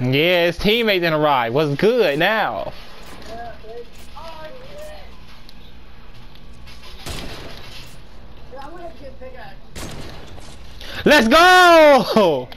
Yeah, his teammate didn't ride. What's good now? Let's go!